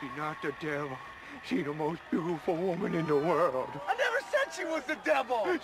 She's not the devil. She's the most beautiful woman in the world. I never said she was the devil.